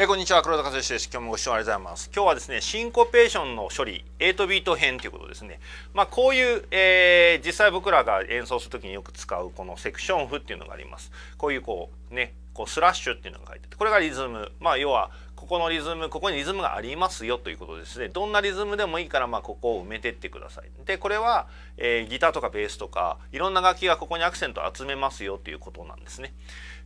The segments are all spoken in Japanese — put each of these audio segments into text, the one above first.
え、こんにちは。黒田和義です。今日もご視聴ありがとうございます。今日はですねシンコペーションの処理8ビート編ということですね。まあこういう、えー、実際僕らが演奏する時によく使うこのセクション譜っていうのがあります。こういうこうねこうスラッシュっていうのが書いててこれがリズム。まあ要はここのリズムここにリズムがありますよということですね。どんなリズムでもいいからまあここを埋めてってください。でこれは、えー、ギターとかベースとかいろんな楽器がここにアクセントを集めますよということなんですね。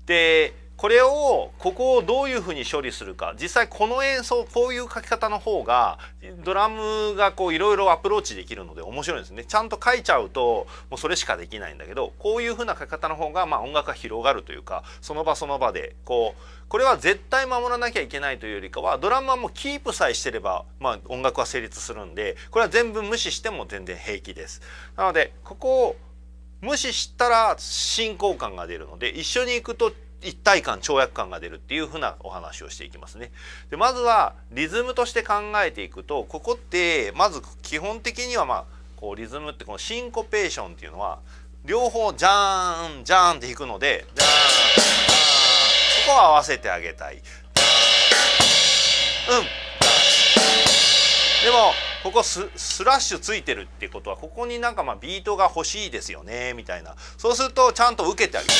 でこれをここをどういうふうに処理するか実際この演奏こういう書き方の方がドラムがこういろいろアプローチできるので面白いですねちゃんと書いちゃうともうそれしかできないんだけどこういうふうな書き方の方がまあ音楽が広がるというかその場その場でこうこれは絶対守らなきゃいけないというよりかはドラムはもうキープさえしてればまあ音楽は成立するんでこれは全部無視しても全然平気です。なのでここを無視したら進行感が出るので一緒に行くと一体感跳躍感が出るっていうふうなお話をしていきますね。でまずはリズムとして考えていくとここってまず基本的にはまあこうリズムってこのシンコペーションっていうのは両方ジャーンジャーンって弾くのでジャーンここを合わせてあげたい。うん。でもここススラッシュついてるってことはここになんかまあビートが欲しいですよねみたいなそうするとちゃんと受けてあげる。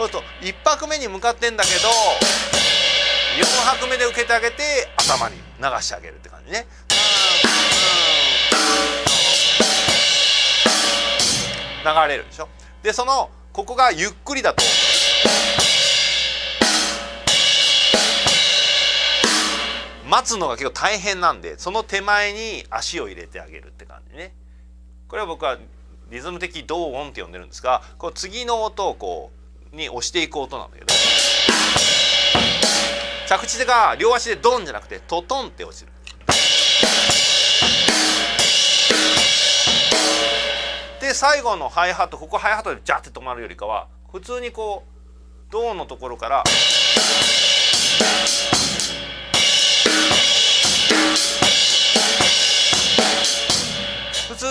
そうすると1拍目に向かってんだけど4拍目で受けてあげて頭に流してあげるって感じね。流れるでしょ？でそのここがゆっくりだと。待つのが結構大変なんでその手前に足を入れてあげるって感じね。これは僕はリズム的同音って呼んでるんですがこう次の音をこうに押していく音なんだけど着地が両足でドンじゃなくてトトンって落ちる。で最後のハイハットここハイハットでジャッて止まるよりかは普通にこうドンのところから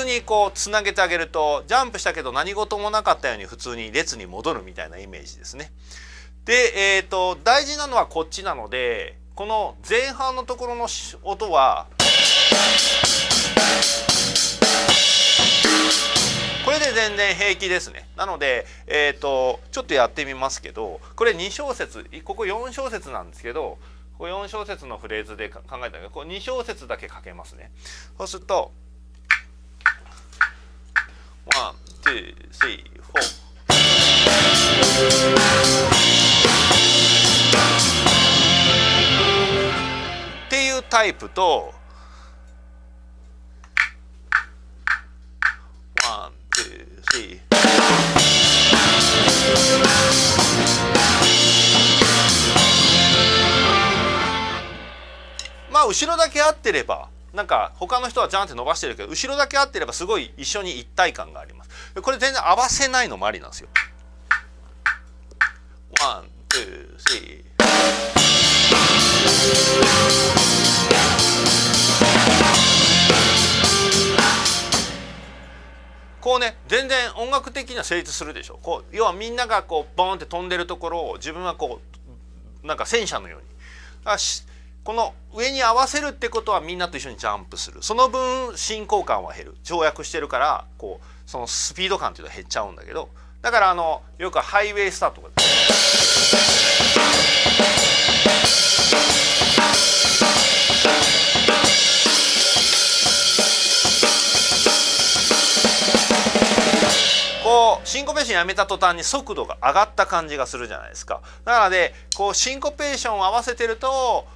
にこうつなげてあげるとジャンプしたけど何事もなかったように普通に列に戻るみたいなイメージですね。で、えーと、大事なのはこっちなのでこの前半のところの音はこれで全然平気ですね。なので、えーと、ちょっとやってみますけどこれ2小節ここ4小節なんですけどこれ4小節のフレーズで考えたけどこれ2小節だけ書けますね。そうするとワン、ツー、スリー、フォー。っていうタイプとワン、ツー、スリー。まあ後ろだけ合ってればなんか他の人はジャンって伸ばしてるけど後ろだけ合ってればすごい一緒に一体感があります。これ全然合わせないのもありなんですよ。 One two three。こうね全然音楽的には成立するでしょ。こう要はみんながこうボンって飛んでるところを自分はこうなんか戦車のように。この上に合わせるってことはみんなと一緒にジャンプする。その分進行感は減る。跳躍してるからこうそのスピード感っていうのは減っちゃうんだけど。だからあのよくハイウェイスタートとか。こうシンコペーションやめた途端に速度が上がった感じがするじゃないですか。だからでこうシンコペーションを合わせてると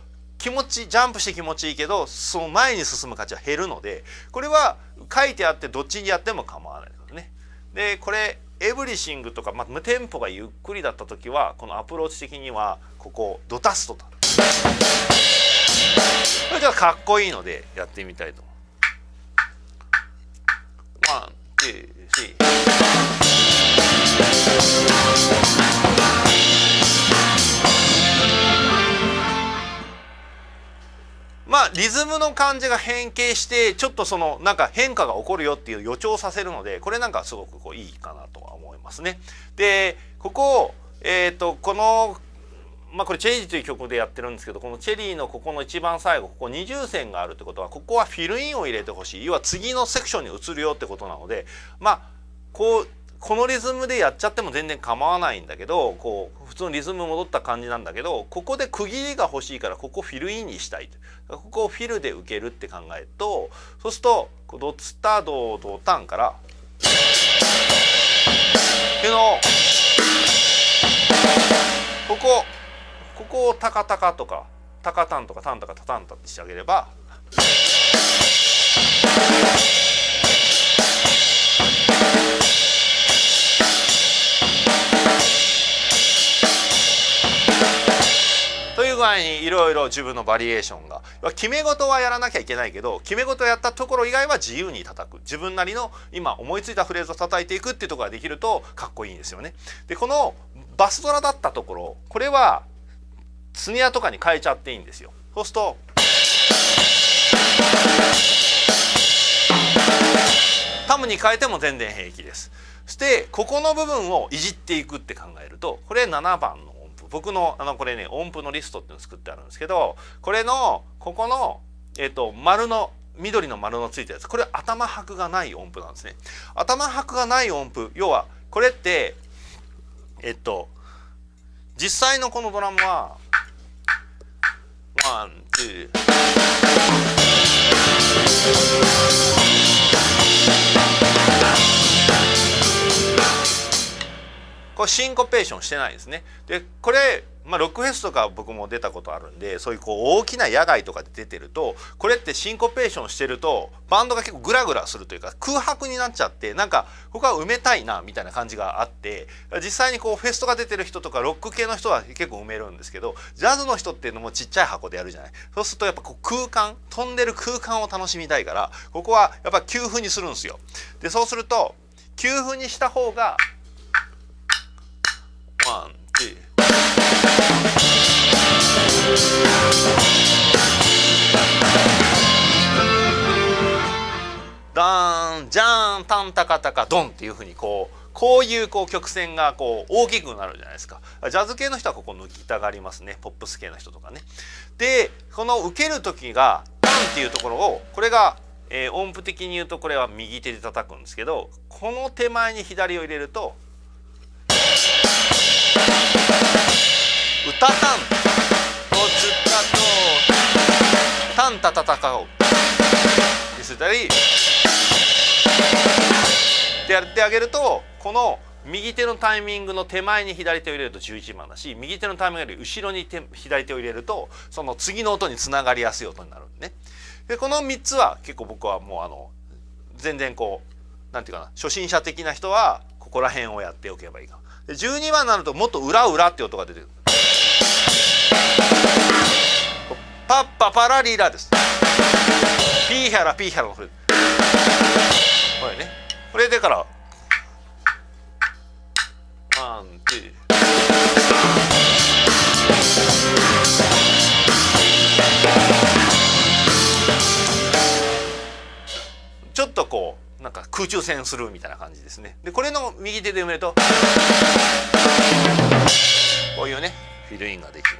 気持ちジャンプして気持ちいいけどその前に進む価値は減るのでこれは書いてあってどっちにやっても構わないですね。でこれエブリシングとか、まあ、無テンポがゆっくりだった時はこのアプローチ的にはここドタストだ。これじゃかっこいいのでやってみたいと思う。ワン、ツー、スリー。リズムの感じが変形してちょっとそのなんか変化が起こるよっていう予兆させるのでこれなんかすごくこういいかなとは思いますね。でここを、えーと、このまあこれチェリーという曲でやってるんですけどこのチェリーのここの一番最後ここ二重線があるってことはここはフィルインを入れてほしい要は次のセクションに移るよってことなのでまあこうこのリズムでやっちゃっても全然構わないんだけどこう普通のリズム戻った感じなんだけどここで区切りが欲しいからここフィルインにしたいここをフィルで受けるって考えるとそうするとドツタドドタンからっていうのをここここをタカタカとかタカタンとかタンとかタタンタってしてあげれば具合にいろいろ自分のバリエーションが決め事はやらなきゃいけないけど決め事やったところ以外は自由に叩く自分なりの今思いついたフレーズを叩いていくっていうところができるとかっこいいんですよね。でこのバスドラだったところこれはスネアとかに変えちゃっていいんですよ。そうするとタムに変えても全然平気です。そしてここの部分をいじっていくって考えるとこれ7番の僕のあのこれね音符のリストっていうのを作ってあるんですけどこれのここの、えっと、丸の緑の丸のついたやつ。これ頭拍がない音符なんですね。頭拍がない音符。要はこれってえっと実際のこのドラムはワンツー。これシンコペーションしてないですね。でこれ、まあ、ロックフェスとか僕も出たことあるんでそういうこう大きな野外とかで出てるとこれってシンコペーションしてるとバンドが結構グラグラするというか空白になっちゃってなんかここは埋めたいなみたいな感じがあって実際にこうフェスとか出てる人とかロック系の人は結構埋めるんですけどジャズの人っていうのもちっちゃい箱でやるじゃないそうするとやっぱこう空間飛んでる空間を楽しみたいからここはやっぱ急風にするんですよ。でそうすると急風にした方がダーン、ジャーン、タンタカタカ、ドンっていうふうにこう、こういうこう曲線がこう大きくなるじゃないですか。ジャズ系の人はここ抜きたがりますね。ポップス系の人とかね。で、この受ける時が、ダンっていうところを、これが、えー、音符的に言うとこれは右手で叩くんですけど、この手前に左を入れると、歌たん。おつかと。たんたたたかおですたり。でやってあげるとこの右手のタイミングの手前に左手を入れると11番だし右手のタイミングより後ろに手左手を入れるとその次の音につながりやすい音になるんでね。でこの3つは結構僕はもうあの全然こうなんていうかな初心者的な人はここら辺をやっておけばいいか。なで12番になるともっと裏裏って音が出てくる。パッパパラリラです。ピーヒャラピーヒャラのこれこれね。これでからワンツー。ちょっとこうなんか空中戦するみたいな感じですねでこれの右手で埋めるとこういうねフィルインができる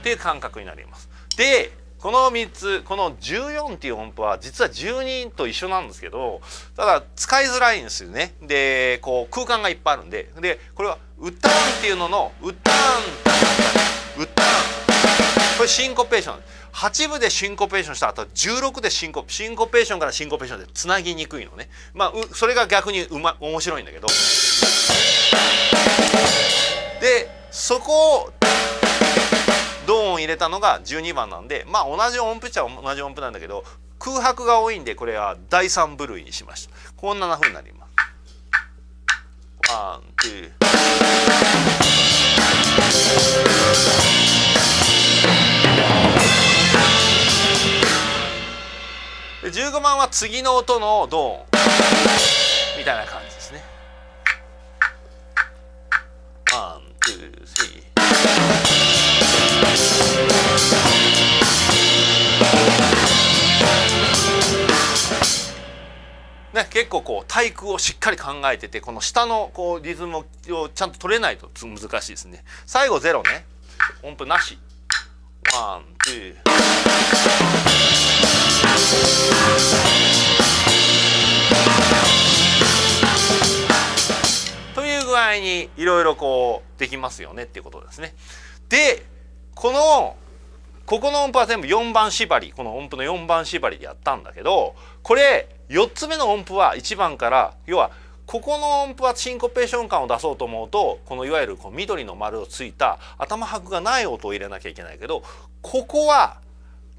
っていう感覚になります。でこの3つこの14っていう音符は実は12と一緒なんですけどただ使いづらいんですよね。でこう空間がいっぱいあるんで。でこれは「歌ん」っていうのの「歌ん」「歌ん」これシンコペーション。8部でシンコペーションした後16でシンコシン。コペーションからシンコペーションでつなぎにくいのね。まあそれが逆にうま面白いんだけど。でそこを入れたのが12番なんでまあ同じ音符っちゃ同じ音符なんだけど空白が多いんでこれは第3部類にしました。こんな風になります。ワンツー。で15番は次の音のドーン。みたいな感じ。ね、結構こう対空をしっかり考えててこの下のこうリズムをちゃんと取れないと難しいですね。最後ゼロね。音符なし。ワンツー。という具合にいろいろこうできますよねっていうことですね。でこのここの音符は全部4番縛り。この音符の4番縛りでやったんだけどこれ4つ目の音符は1番から要はここの音符はシンコペーション感を出そうと思うとこのいわゆるこう緑の丸をついた頭拍がない音を入れなきゃいけないけどここは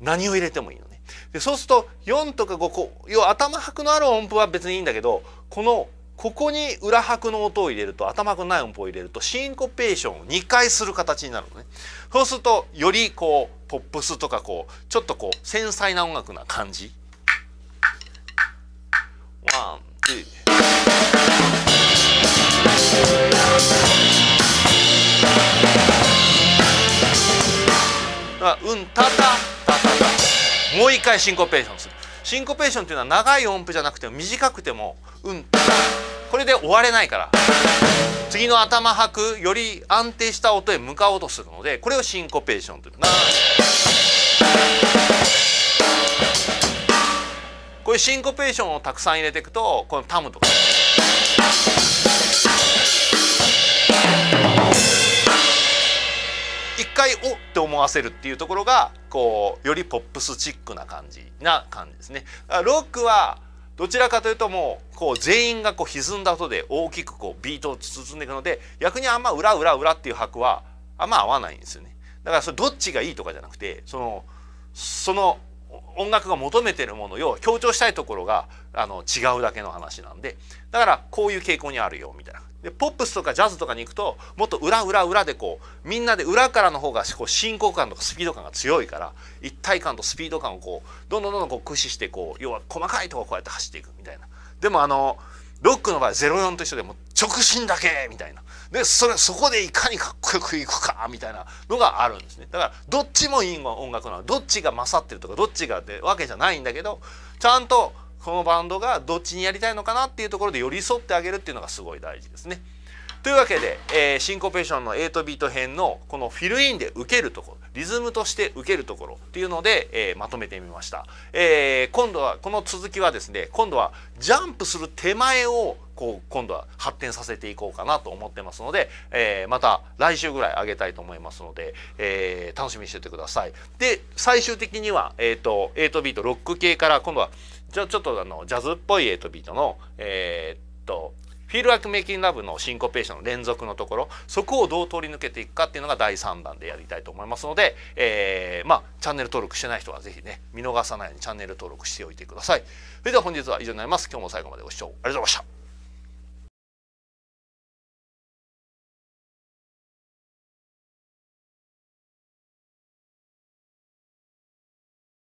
何を入れてもいいのね。でそうすると4とか5個要は頭拍のある音符は別にいいんだけどこのここに裏拍の音を入れると頭拍のない音符を入れるとシンコペーションを2回する形になるのね。そうするとよりこうポップスとかこうちょっとこう繊細な音楽な感じ。One, two。うんたたたたたもう一回シンコペーションす。るシンコペーションっていうのは長い音符じゃなくても短くてもうんたたこれで終われないから。次の頭拍より安定した音へ向かおうとするのでこれをシンコペーションというこういうシンコペーションをたくさん入れていくとこのタムとか一回おって思わせるっていうところがこうよりポップスチックな感じな感じですね。ロックはどちらかというともうこう全員がこう歪んだ音で大きくこうビートを包んでいくので逆にあんま裏裏裏っていう拍はあんま合わないんですよね。だからそれどっちがいいとかじゃなくてそのその音楽が求めてるものを強調したいところがあの違うだけの話なんでだからこういう傾向にあるよみたいな。でポップスとかジャズとかに行くともっと裏裏裏でこうみんなで裏からの方がこう進行感とかスピード感が強いから一体感とスピード感をこうどんどんどんどんこう駆使してこう要は細かいところこうやって走っていくみたいな。でもあのロックの場合04と一緒でも直進だけみたいな。でそれそこでいかにかっこよくいくかみたいなのがあるんですね。だからどっちもいい音楽なのどっちが勝ってるとかどっちがってわけじゃないんだけどちゃんとこのバンドがどっちにやりたいのかなっていうところで寄り添ってあげるっていうのがすごい大事ですね。というわけで、えー、シンコペーションの8ビート編のこのフィルインで受けるところリズムとして受けるところっていうので、えー、まとめてみました、えー、今度はこの続きはですね今度はジャンプする手前をこう今度は発展させていこうかなと思ってますので、えー、また来週ぐらい上げたいと思いますので、えー、楽しみにしててください。で最終的には、えーと、8ビートロック系から今度はちょちょっとあのジャズっぽい8ビートのえー、っとフィールワークメイキングラブのシンコペーションの連続のところそこをどう通り抜けていくかっていうのが第3弾でやりたいと思いますので、えー、まあチャンネル登録してない人は是非ね見逃さないようにチャンネル登録しておいてください。それでは本日は以上になります。今日も最後までご視聴ありがとうございました。